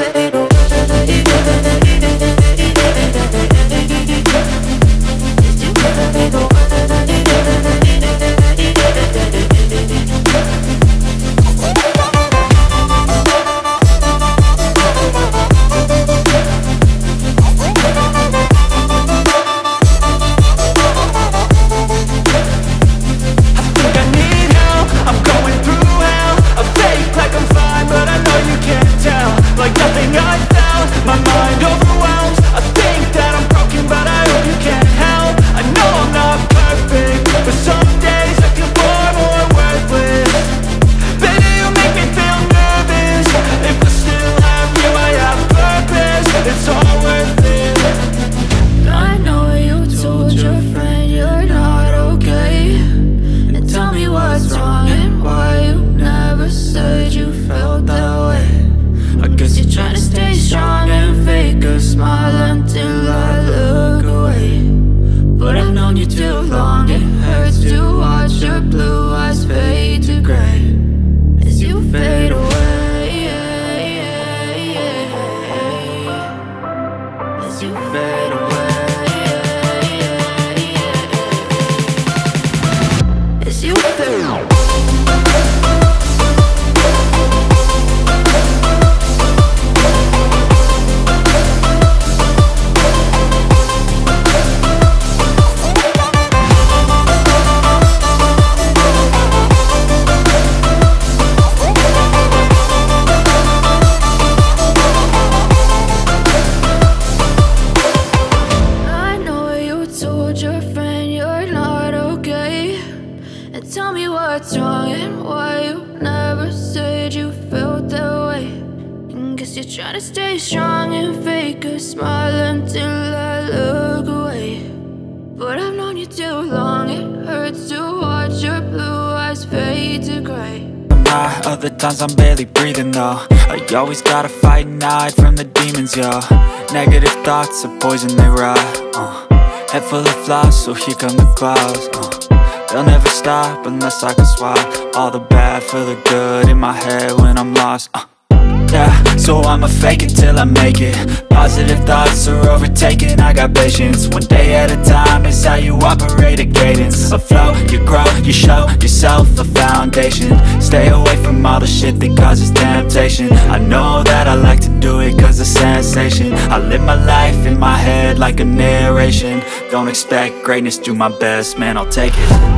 As smile until I look away. But I've known you too what's wrong and why you never said you felt that way? And guess you're trying to stay strong and fake a smile until I look away. But I've known you too long, it hurts to watch your blue eyes fade to gray. Other times I'm barely breathing though. I always gotta fight and hide from the demons, yo. Negative thoughts are poison, they rot uh. Head full of flies, so here come the clouds uh. They'll never stop unless I can swap All the bad for the good in my head when I'm lost uh. Yeah, so I'ma fake it till I make it. Positive thoughts are overtaken, I got patience. One day at a time is how you operate a cadence. A flow, you grow, you show yourself a foundation. Stay away from all the shit that causes temptation. I know that I like to do it cause it's sensation. I live my life in my head like a narration. Don't expect greatness, do my best, man, I'll take it